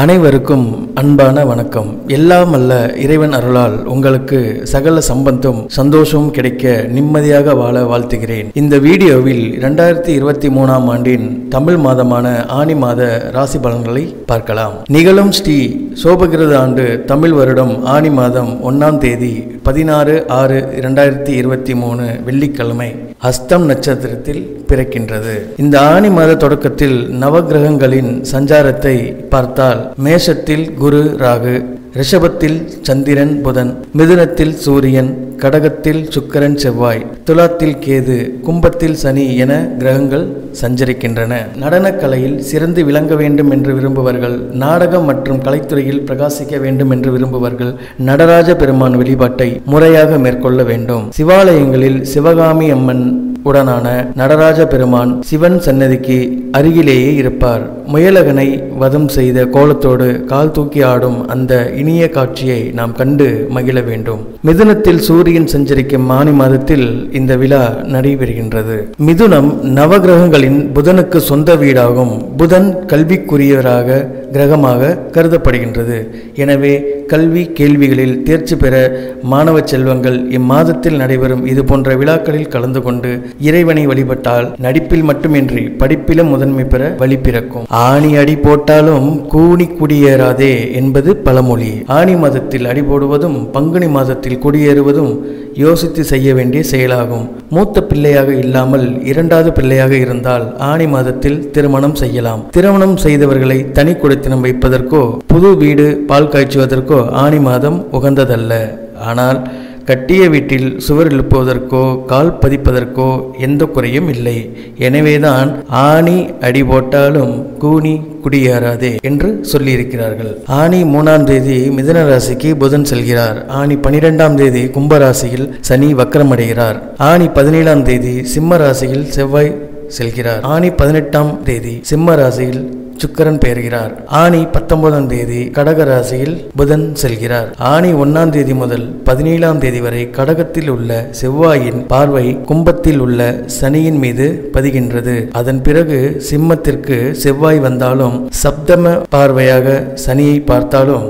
அனைவருக்கும் அன்பான வணக்கம். எல்லாம் அல்ல இறைவன் அருளால் உங்களுக்கு சகல சம்பந்தம் சந்தோஷமும் கிடைக்க நிம்மதியாக வாழ வாழ்த்துகிறேன். இந்த வீடியோவில் இரண்டாயிரத்தி இருபத்தி மூணாம் ஆண்டின் தமிழ் மாதமான ஆனி மாத ராசி பலன்களை பார்க்கலாம். நிகழும் ஸ்ரீ சோபகிருத ஆண்டு தமிழ் வருடம் ஆனி மாதம் ஒன்னாம் தேதி பதினாறு ஆறு இரண்டாயிரத்தி இருபத்தி மூணு வெள்ளிக்கிழமை அஸ்தம் நட்சத்திரத்தில் பிறக்கின்றது. இந்த ஆனி மாத தொடக்கத்தில் நவகிரகங்களின் சஞ்சாரத்தை பார்த்தால் மேஷத்தில் குரு ராகு ரிஷபத்தில் சந்திரன் புதன் மிதுனத்தில் சூரியன் கடகத்தில் சுக்கரன் செவ்வாய் துலாத்தில் கேது கும்பத்தில் சனி என கிரகங்கள் சஞ்சரிக்கின்றன. நடனக்கலையில் சிறந்து விளங்க வேண்டும் என்று விரும்புவர்கள் நாடகம் மற்றும் கலைத்துறையில் பிரகாசிக்க வேண்டும் என்று விரும்புவர்கள் நடராஜ பெருமான் வழிபாட்டை முறையாக மேற்கொள்ள வேண்டும். சிவாலயங்களில் சிவகாமி அம்மன் உடனான நடராஜ பெருமான் சிவன் சன்னதிக்கு அருகிலேயே இருப்பார். முயலகனை வதம் செய்த கோலத்தோடு கால் தூக்கி ஆடும் அந்த இனிய காட்சியை நாம் கண்டு மகிழ வேண்டும். மிதுனத்தில் சூரியன் சஞ்சரிக்கும் மானி மாதத்தில் இந்த விழா நடைபெறுகின்றது. மிதுனம் நவகிரகங்களின் புதனுக்கு சொந்த வீடாகும். புதன் கல்விக்குரியவராக கிரகமாக கருதப்படுகின்றது. எனவே கல்வி கேள்விகளில் தேர்ச்சி பெற மாணவ செல்வங்கள் இம்மாதத்தில் நடைபெறும் இது போன்ற விழாக்களில் கலந்து கொண்டு இறைவனை வழிபட்டால் நடிப்பில் மட்டுமின்றி படிப்பிலும் முதன்மை பெற வழி பிறக்கும். ஆணி அடி போட்டாலும் கூணி குடியேறாதே என்பது பழமொழி. ஆணி மாதத்தில் அடி போடுவதும் பங்குனி மாதத்தில் குடியேறுவதும் யோசித்து செய்ய வேண்டிய செயலாகும். மூத்த பிள்ளையாக இல்லாமல் இரண்டாவது பிள்ளையாக இருந்தால் ஆணி மாதத்தில் திருமணம் செய்யலாம். திருமணம் செய்தவர்களை தனி குடித்தனம் வைப்பதற்கோ புது வீடு பால் காய்ச்சுவதற்கோ ஆணி மாதம் உகந்ததல்ல. ஆனால் கட்டிய வீட்டில் சுவர் எழுப்புவதற்கோ கால் பதிப்பதற்கோ எந்த குறையும் இல்லை. எனவேதான் ஆணி அடி போட்டாலும் கூனி குடியேறாதே என்று சொல்லியிருக்கிறார்கள். ஆணி மூணாம் தேதி மிதன ராசிக்கு புதன் செல்கிறார். ஆணி பனிரெண்டாம் தேதி கும்பராசியில் சனி வக்கரமடைகிறார். ஆணி பதினேழாம் தேதி சிம்ம ராசியில் செவ்வாய் செல்கிறார். ஆணி பதினெட்டாம் தேதி சிம்ம ராசியில் சுக்கரன் பெயர்கிறார். ஆணி பத்தொன்பதாம் தேதி கடக ராசியில் புதன் செல்கிறார். ஆணி ஒன்னாம் தேதி முதல் பதினேழாம் தேதி வரை கடகத்தில் உள்ள செவ்வாயின் பார்வை கும்பத்தில் உள்ள சனியின் மீது பதிகின்றது. அதன் பிறகு சிம்மத்திற்கு செவ்வாய் வந்தாலும் சப்தம பார்வையாக சனியை பார்த்தாலும்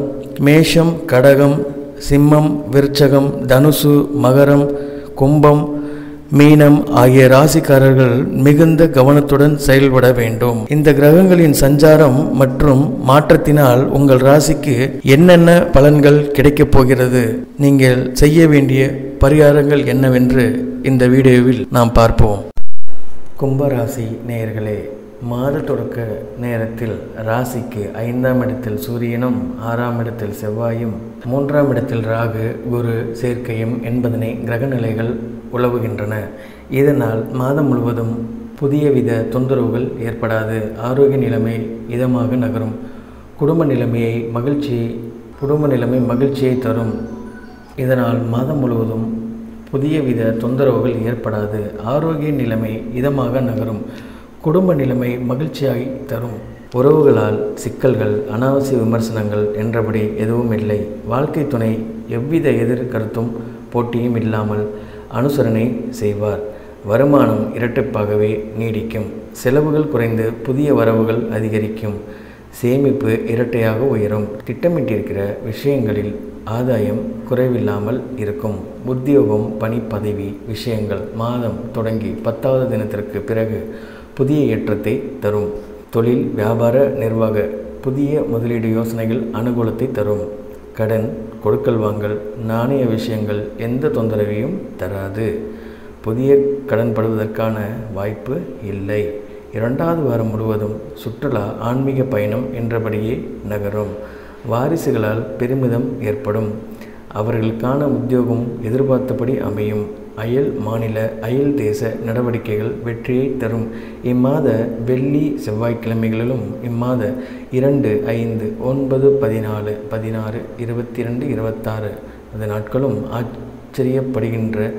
மேஷம் கடகம் சிம்மம் விருச்சகம் தனுசு மகரம் கும்பம் மீனம் ஆகிய ராசிக்காரர்கள் மிகுந்த கவனத்துடன் செயல்பட வேண்டும். இந்த கிரகங்களின் சஞ்சாரம் மற்றும் மாற்றத்தினால் உங்கள் ராசிக்கு என்னென்ன பலன்கள் கிடைக்கப் போகிறது? நீங்கள் செய்ய வேண்டிய பரிகாரங்கள் என்னவென்று இந்த வீடியோவில் நாம் பார்ப்போம். கும்பராசி நேயர்களே மாத தொடக்க நேரத்தில் ராசிக்கு ஐந்தாம் இடத்தில் சூரியனும் ஆறாம் இடத்தில் செவ்வாயும் மூன்றாம் இடத்தில் ராகு குரு சேர்க்கையும் என்பதனை கிரகநிலைகள் உழவுகின்றன. இதனால் மாதம் முழுவதும் புதிய வித தொந்தரவுகள் ஏற்படாது. ஆரோக்கிய நிலைமை இதமாக நகரும். குடும்ப நிலைமையை மகிழ்ச்சி குடும்ப நிலைமை மகிழ்ச்சியை தரும். இதனால் மாதம் முழுவதும் புதிய வித தொந்தரவுகள் ஏற்படாது. ஆரோக்கிய நிலைமை இதமாக நகரும். குடும்ப நிலைமை மகிழ்ச்சியாகி தரும். உறவுகளால் சிக்கல்கள் அனாவசிய விமர்சனங்கள் என்றபடி எதுவும் இல்லை வாழ்க்கை துணை எவ்வித எதிர்கருத்தும் போட்டியும் இல்லாமல் அனுசரணை செய்வார். வருமானம் இரட்டிப்பாகவே நீடிக்கும். செலவுகள் குறைந்து புதிய வரவுகள் அதிகரிக்கும். சேமிப்பு இரட்டையாக உயரும். திட்டமிட்டிருக்கிற விஷயங்களில் ஆதாயம் குறைவில்லாமல் இருக்கும். உத்தியோகம் பணி பதவி விஷயங்கள் மாதம் தொடங்கி பத்தாவது தினத்திற்கு பிறகு புதிய ஏற்றத்தை தரும். தொழில் வியாபார நிர்வாக புதிய முதலீடு யோசனைகள் அனுகூலத்தை தரும். கடன் கொடுக்கல் வாங்கல் நாணய விஷயங்கள் எந்த தொந்தரவையும் தராது. புதிய கடன் படுவதற்கான வாய்ப்பு இல்லை. இரண்டாவது வாரம் முழுவதும் சுற்றுலா ஆன்மீக பயணம் என்றபடியே நகரும். வாரிசுகளால் பெருமிதம் ஏற்படும். அவர்களுக்கான உத்தியோகம் எதிர்பார்த்தபடி அமையும். அயல் மாநில அயல் தேச நடவடிக்கைகள் வெற்றியை தரும். இம்மாத வெள்ளி செவ்வாய்க்கிழமைகளிலும் இம்மாத இரண்டு ஐந்து ஒன்பது பதினாலு பதினாறு இருபத்தி ரெண்டு இருபத்தாறு அந்த நாட்களும் ஆச்சரியப்படுகின்ற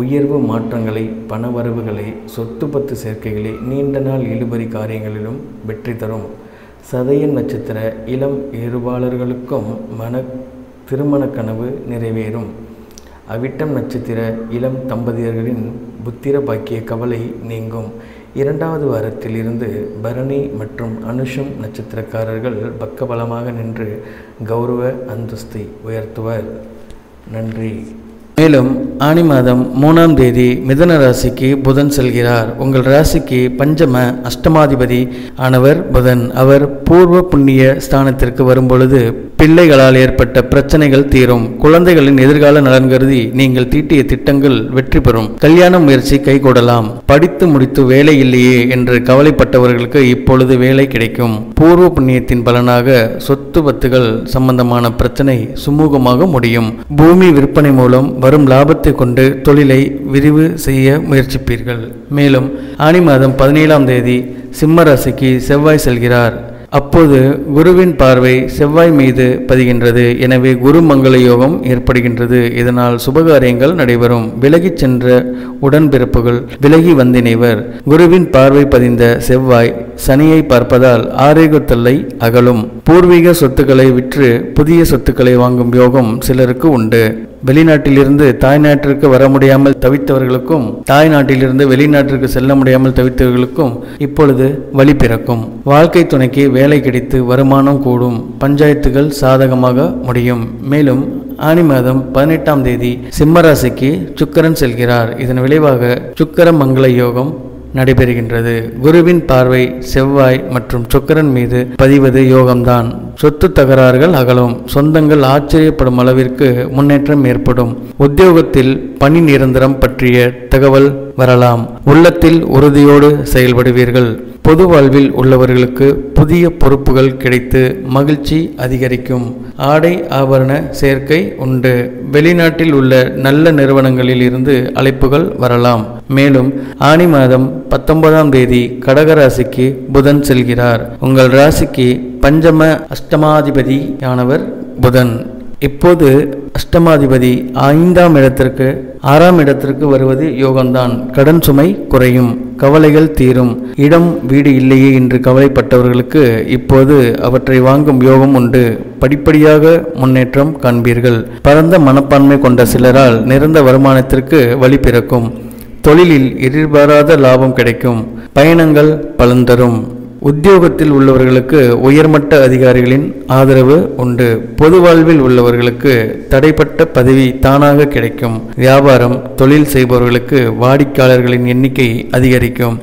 உயர்வு மாற்றங்களை பணவரவுகளை சொத்து பத்து சேர்க்கைகளை நீண்ட நாள் இழுபறி காரியங்களிலும் வெற்றி தரும். சதயன் நட்சத்திர இளம் ஏறுபாளர்களுக்கும் மன திருமண கனவு நிறைவேறும். அவிட்டம் நட்சத்திர இளம் தம்பதியர்களின் புத்திர பாக்கிய கவலை நீங்கும். இரண்டாவது வாரத்தில் இருந்து பரணி மற்றும் அனுஷம் நட்சத்திரக்காரர்கள் பக்கபலமாக நின்று கௌரவ அந்தஸ்தை உயர்த்துவர். நன்றி. மேலும் ஆனி மாதம் மூணாம் தேதி மிதன ராசிக்கு புதன் செல்கிறார். உங்கள் ராசிக்கு பஞ்சம அஷ்டமாதிபதி ஆனவர் புதன். அவர் பூர்வ புண்ணிய ஸ்தானத்திற்கு வரும்பொழுது பிள்ளைகளால் ஏற்பட்ட பிரச்சனைகள் தீரும். குழந்தைகளின் எதிர்கால நலன் கருதி நீங்கள் தீட்டிய திட்டங்கள் வெற்றி பெறும். கல்யாண முயற்சி கைகூடலாம். படித்து முடித்து வேலை இல்லையே என்று கவலைப்பட்டவர்களுக்கு இப்பொழுது வேலை கிடைக்கும். பூர்வ புண்ணியத்தின் பலனாக சொத்து பத்துகள் சம்பந்தமான பிரச்சனை சுமூகமாக முடியும். பூமி விற்பனை மூலம் வரும் லாபத்தை கொண்டு தொழிலை விரிவு செய்ய முயற்சிப்பீர்கள். மேலும் ஆனி மாதம் பதினேழாம் தேதி சிம்ம ராசிக்கு செவ்வாய் செல்கிறார். அப்போது குருவின் பார்வை செவ்வாய் மீது பதிகின்றது. எனவே குரு மங்கள யோகம் ஏற்படுகின்றது. இதனால் சுபகாரியங்கள் நடைபெறும். விலகிச் சென்ற உடன்பிறப்புகள் விலகி வந்தினைவர் குருவின் பார்வை பதிந்த செவ்வாய் சனியை பார்ப்பதால் ஆரோக்கியத்தல்லை அகலும். பூர்வீக சொத்துக்களை விற்று புதிய சொத்துக்களை வாங்கும் யோகம் சிலருக்கு உண்டு. வெளிநாட்டிலிருந்து தாய்நாட்டிற்கு வர முடியாமல் தவித்தவர்களுக்கும் தாய்நாட்டிலிருந்து வெளிநாட்டிற்கு செல்ல முடியாமல் தவித்தவர்களுக்கும் இப்பொழுது வழி பிறக்கும். வாழ்க்கை துணைக்கு வேலை கிடைத்து வருமானம் கூடும். பஞ்சாயத்துகள் சாதகமாக முடியும். மேலும் ஆனி மாதம் பதினெட்டாம் தேதி சிம்மராசிக்கு சுக்கரன் செல்கிறார். இதன் விளைவாக சுக்கர மங்கள யோகம் நடைபெறுகின்றது. குருவின் பார்வை செவ்வாய் மற்றும் சுக்கரன் மீது பதிவது யோகம்தான். சொத்து தகராறுகள் அகலும். சொந்தங்கள் ஆச்சரியப்படும் அளவிற்கு முன்னேற்றம் ஏற்படும். உத்தியோகத்தில் பணி நிரந்தரம் பற்றிய தகவல் வரலாம். உள்ளத்தில் உறுதியோடு செயல்படுவீர்கள். பொது வாழ்வில் உள்ளவர்களுக்கு புதிய பொறுப்புகள் கிடைத்து மகிழ்ச்சி அதிகரிக்கும். ஆடை ஆபரண சேர்க்கை உண்டு. வெளிநாட்டில் உள்ள நல்ல நிறுவனங்களில் இருந்து அழைப்புகள் வரலாம். மேலும் ஆனி மாதம் பத்தொன்பதாம் தேதி கடகராசிக்கு புதன் செல்கிறார். உங்கள் ராசிக்கு பஞ்சம அஷ்டமாதிபதியானவர் புதன். இப்போது அஷ்டமாதிபதி ஐந்தாம் இடத்திற்கு ஆறாம் இடத்திற்கு வருவது யோகம்தான். கடன் சுமை குறையும் கவலைகள் தீரும். இடம் வீடு இல்லையே என்று கவலைப்பட்டவர்களுக்கு இப்போது அவற்றை வாங்கும் யோகம் உண்டு. படிப்படியாக முன்னேற்றம் காண்பீர்கள். பரந்த மனப்பான்மை கொண்ட சிலரால் நிறந்த வருமானத்திற்கு வழி பிறக்கும். தொழிலில் எதிர்பாராத லாபம் கிடைக்கும். பயணங்கள் பலன் தரும். உத்தியோகத்தில் உள்ளவர்களுக்கு உயர்மட்ட அதிகாரிகளின் ஆதரவு உண்டு. பொது வாழ்வில் உள்ளவர்களுக்கு தடைப்பட்ட பதவி தானாக கிடைக்கும். வியாபாரம் தொழில் செய்பவர்களுக்கு வாடிக்கையாளர்களின் எண்ணிக்கை அதிகரிக்கும்.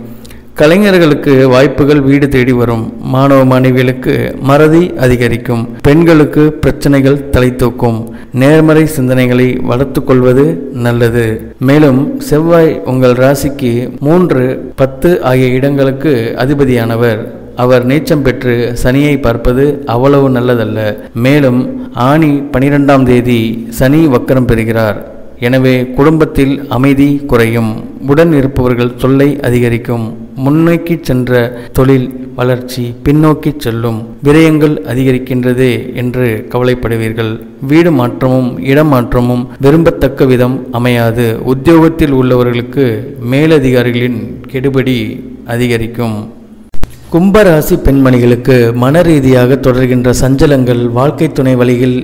கலைஞர்களுக்கு வாய்ப்புகள் வீடு தேடி வரும். மாணவ மாணவிகளுக்கு மறதி அதிகரிக்கும். பெண்களுக்கு பிரச்சனைகள் தலை தூக்கும். நேர்மறை சிந்தனைகளை வளர்த்து கொள்வது நல்லது. மேலும் செவ்வாய் உங்கள் ராசிக்கு மூன்று பத்து ஆகிய இடங்களுக்கு அதிபதியானவர். அவர் நீச்சம் பெற்று சனியை பார்ப்பது அவ்வளவு நல்லதல்ல. மேலும் ஆணி பனிரெண்டாம் தேதி சனி வக்கரம் பெறுகிறார். எனவே குடும்பத்தில் அமைதி குறையும். உடன் இருப்பவர்கள் தொல்லை அதிகரிக்கும். முன்னோக்கி சென்ற தொழில் வளர்ச்சி பின்னோக்கி செல்லும். விரயங்கள் அதிகரிக்கின்றதே என்று கவலைப்படுவீர்கள். வீடு மாற்றமும் இடமாற்றமும் விரும்பத்தக்க விதம் அமையாது. உத்தியோகத்தில் உள்ளவர்களுக்கு மேலதிகாரிகளின் கெடுபடி அதிகரிக்கும். கும்பராசி பெண்மணிகளுக்கு மன ரீதியாக தொடர்கின்ற சஞ்சலங்கள் வாழ்க்கை துணை வழியில்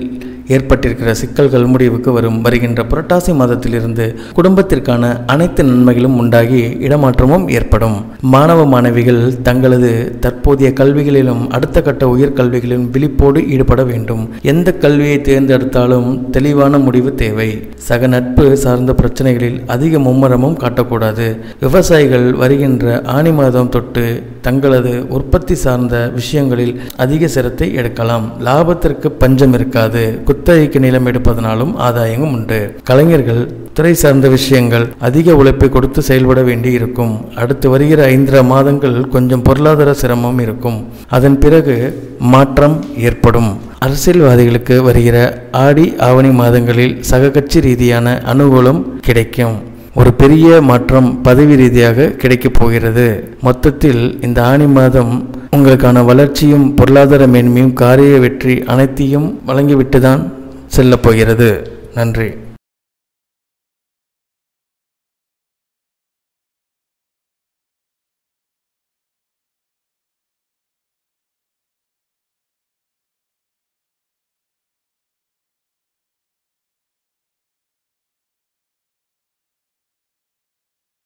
ஏற்பட்டிருக்கிற சிக்கல்கள் முடிவுக்கு வரும். வருகின்ற புரட்டாசி மாதத்திலிருந்து குடும்பத்திற்கான அனைத்து நன்மைகளும் உண்டாகி இடமாற்றமும் ஏற்படும். மாணவ மாணவிகள் தங்களது தற்போதைய கல்விகளிலும் அடுத்த கட்ட உயர்கல்விகளிலும் விழிப்போடு ஈடுபட வேண்டும். எந்த கல்வியை தேர்ந்தெடுத்தாலும் தெளிவான முடிவு தேவை. சக நட்பு சார்ந்த பிரச்சனைகளில் அதிக மும்முரமும் காட்டக்கூடாது. விவசாயிகள் வருகின்ற ஆணி மாதம் தொட்டு தங்களது உற்பத்தி சார்ந்த விஷயங்களில் அதிக சிரத்தை எடுக்கலாம். லாபத்திற்கு பஞ்சம் இருக்காது. குத்தகைக்கு நிலம் எடுப்பதனாலும் ஆதாயமும் உண்டு. கலைஞர்கள் துறை சார்ந்த விஷயங்கள் அதிக உழைப்பை கொடுத்து செயல்பட வேண்டி இருக்கும் அடுத்து வருகிற ஐந்தரை மாதங்கள் கொஞ்சம் பொருளாதார சிரமம் இருக்கும். அதன் பிறகு மாற்றம் ஏற்படும். அரசியல்வாதிகளுக்கு வருகிற ஆடி ஆவணி மாதங்களில் சககட்சி ரீதியான அனுகூலம் கிடைக்கும். ஒரு பெரிய மாற்றம் பதவி ரீதியாக கிடைக்கப் போகிறது. மொத்தத்தில் இந்த ஆணி மாதம் உங்களுக்கான வளர்ச்சியும் பொருளாதார மேன்மையும் காரிய வெற்றி அனைத்தையும் வழங்கிவிட்டு தான் செல்லப் போகிறது. நன்றி.